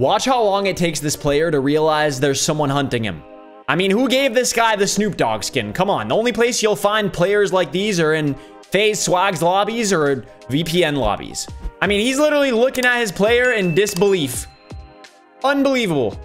Watch how long it takes this player to realize there's someone hunting him. I mean, who gave this guy the Snoop Dogg skin? Come on, the only place you'll find players like these are in FaZe Swagg's lobbies or VPN lobbies. I mean, he's literally looking at his player in disbelief. Unbelievable.